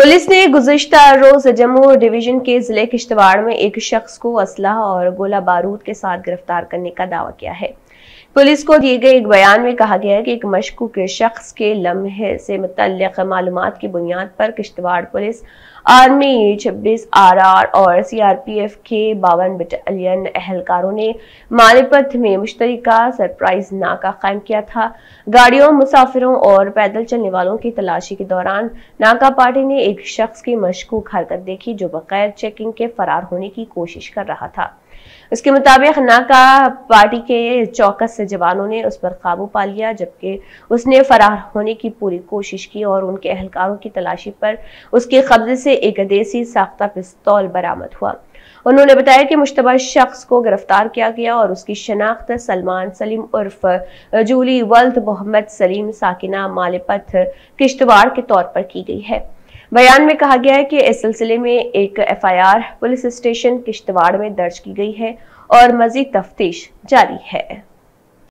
Police ने गुजश्ता रोज Jammu division के ज़िले किश्तवाड़ में एक शख्स को असलाह और गोला बारूद के साथ गिरफ़्तार करने का दावा किया है। पुलिस को दिए गए एक बयान में कहा गया है कि एक मशकूक शख्स के लम्हे से मुतल मालूम की बुनियाद पर किश्तवाड़ पुलिस, आर्मी 26 आरआर और सीआरपीएफ के बावन बटालियन एहलकारों ने मालिपथ में मुश्तरी सरप्राइज़ नाका कायम किया था। गाड़ियों, मुसाफिरों और पैदल चलने वालों की तलाशी के दौरान नाका पार्टी ने एक शख्स की मशकूक हरकत देखी, जो बगैर चेकिंग के फरार होने की कोशिश कर रहा था। उसके मुताबिक नाका पार्टी के चौकस से जवानों ने उस पर काबू पा लिया, जबकि उसने फरार होने की पूरी कोशिश की और उनके अहलकारों की तलाशी पर उसके कब्जे से एक देसी साख्ता पिस्तौल बरामद हुआ। उन्होंने बताया कि मुश्तबा शख्स को गिरफ़्तार किया गया और उसकी शनाख्त सलमान सलीम उर्फ़ जूली वल्द मोहम्मद सलीम साकिना मालेपथ किश्तवाड़ के तौर पर की गई है। बयान में कहा गया है कि इस सिलसिले में एक एफआईआर पुलिस स्टेशन किश्तवाड़ में दर्ज की गई है और मजीद तफ्तीश जारी है।